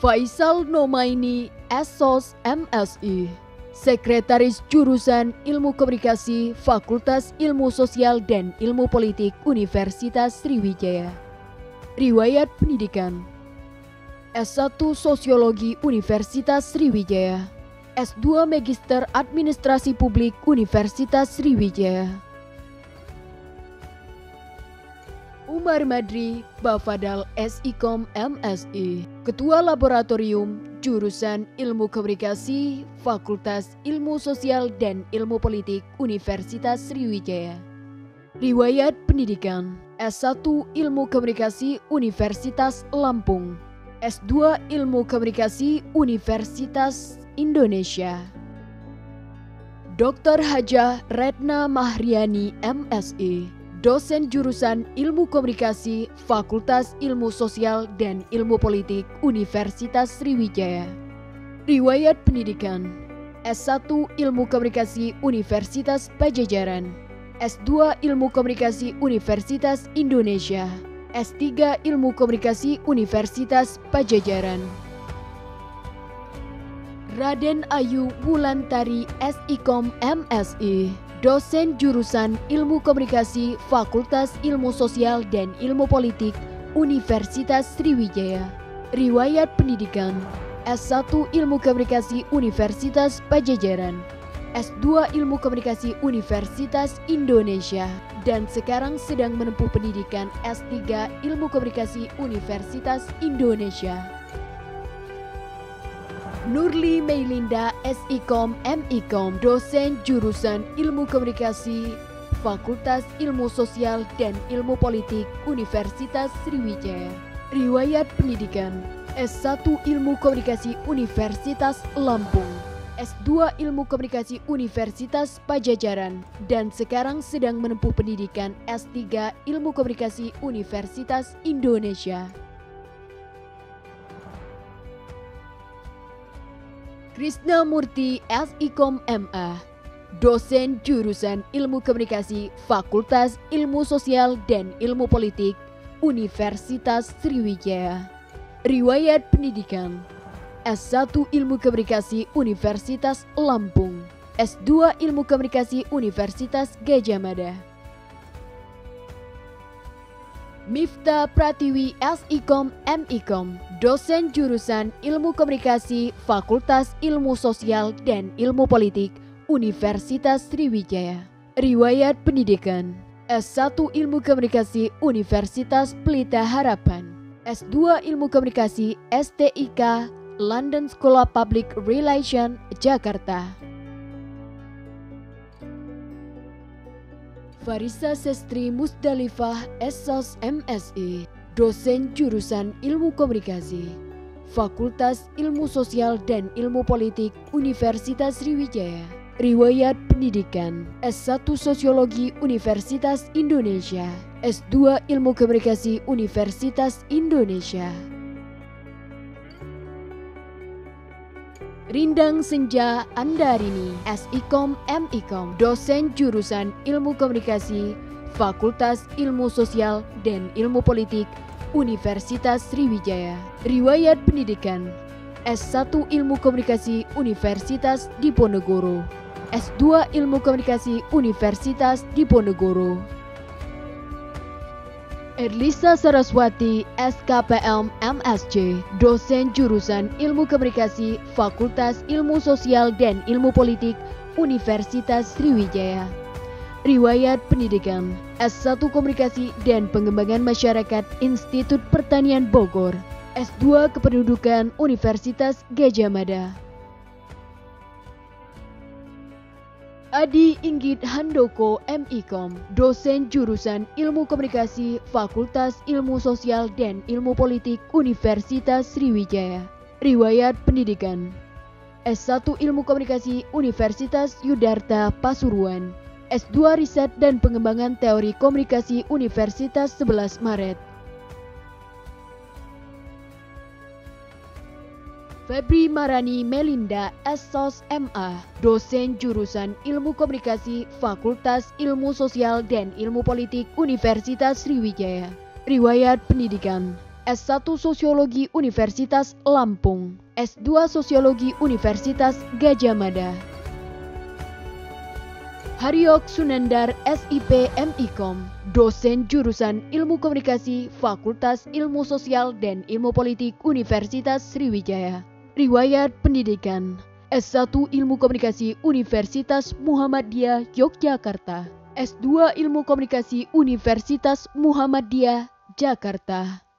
Faisal Nomaini, Esos MSI, Sekretaris Jurusan Ilmu Komunikasi Fakultas Ilmu Sosial dan Ilmu Politik Universitas Sriwijaya. Riwayat pendidikan. S1 Sosiologi Universitas Sriwijaya. S2 Magister Administrasi Publik Universitas Sriwijaya Umar Madri, Bafadal SIKOM MSI, Ketua Laboratorium Jurusan Ilmu Komunikasi Fakultas Ilmu Sosial dan Ilmu Politik Universitas Sriwijaya. Riwayat Pendidikan S1 Ilmu Komunikasi Universitas Lampung S2 Ilmu Komunikasi Universitas Indonesia Dr. Hajah Retna Mahriani MSI dosen jurusan Ilmu Komunikasi Fakultas Ilmu Sosial dan Ilmu Politik Universitas Sriwijaya. Riwayat pendidikan S1 Ilmu Komunikasi Universitas Pajajaran, S2 Ilmu Komunikasi Universitas Indonesia, S3 Ilmu Komunikasi Universitas Pajajaran. Raden Ayu Wulantari SIKOM MSI dosen jurusan Ilmu Komunikasi Fakultas Ilmu Sosial dan Ilmu Politik Universitas Sriwijaya. Riwayat pendidikan S1 Ilmu Komunikasi Universitas Pajajaran, S2 Ilmu Komunikasi Universitas Indonesia, dan sekarang sedang menempuh pendidikan S3 Ilmu Komunikasi Universitas Indonesia. Nurli Meilinda SIKOM MIKOM dosen jurusan Ilmu Komunikasi Fakultas Ilmu Sosial dan Ilmu Politik Universitas Sriwijaya. Riwayat pendidikan S1 Ilmu Komunikasi Universitas Lampung S2 Ilmu Komunikasi Universitas Pajajaran dan sekarang sedang menempuh pendidikan S3 Ilmu Komunikasi Universitas Indonesia Krisna Murti SIKOM MA Dosen Jurusan Ilmu Komunikasi Fakultas Ilmu Sosial dan Ilmu Politik Universitas Sriwijaya. Riwayat Pendidikan S1 Ilmu Komunikasi Universitas Lampung. S2 Ilmu Komunikasi Universitas Gajah Mada. Mifta Pratiwi SIKOM MIKOM, dosen jurusan Ilmu Komunikasi Fakultas Ilmu Sosial dan Ilmu Politik Universitas Sriwijaya. Riwayat pendidikan S1 Ilmu Komunikasi Universitas Pelita Harapan, S2 Ilmu Komunikasi STIK London School of Public Relations Jakarta. Farisa Sestri Musdalifah SOS MSI, dosen jurusan Ilmu Komunikasi, Fakultas Ilmu Sosial dan Ilmu Politik Universitas Sriwijaya. Riwayat pendidikan S1 Sosiologi Universitas Indonesia, S2 Ilmu Komunikasi Universitas Indonesia. Rindang Senja Andarini, SIKOM MIKOM, dosen jurusan Ilmu Komunikasi, Fakultas Ilmu Sosial dan Ilmu Politik, Universitas Sriwijaya. Riwayat pendidikan S1 Ilmu Komunikasi Universitas Diponegoro, S2 Ilmu Komunikasi Universitas Diponegoro. Erlisa Saraswati, SKPM MSc, dosen jurusan Ilmu Komunikasi, Fakultas Ilmu Sosial dan Ilmu Politik, Universitas Sriwijaya. Riwayat pendidikan S1 Komunikasi dan Pengembangan Masyarakat Institut Pertanian Bogor, S2 Kependudukan Universitas Gajah Mada. Adi Inggit Handoko MIKOM, dosen jurusan Ilmu Komunikasi Fakultas Ilmu Sosial dan Ilmu Politik Universitas Sriwijaya. Riwayat pendidikan S1 Ilmu Komunikasi Universitas Yudarta Pasuruan, S2 Riset dan Pengembangan Teori Komunikasi Universitas 11 Maret. Febri Marani Melinda SOS MA, dosen jurusan Ilmu Komunikasi Fakultas Ilmu Sosial dan Ilmu Politik Universitas Sriwijaya. Riwayat pendidikan S1 Sosiologi Universitas Lampung, S2 Sosiologi Universitas Gajah Mada. Haryok Sunandar SIP MIKOM, dosen jurusan Ilmu Komunikasi Fakultas Ilmu Sosial dan Ilmu Politik Universitas Sriwijaya. Riwayat pendidikan S1 Ilmu Komunikasi Universitas Muhammadiyah Yogyakarta, S2 Ilmu Komunikasi Universitas Muhammadiyah Jakarta.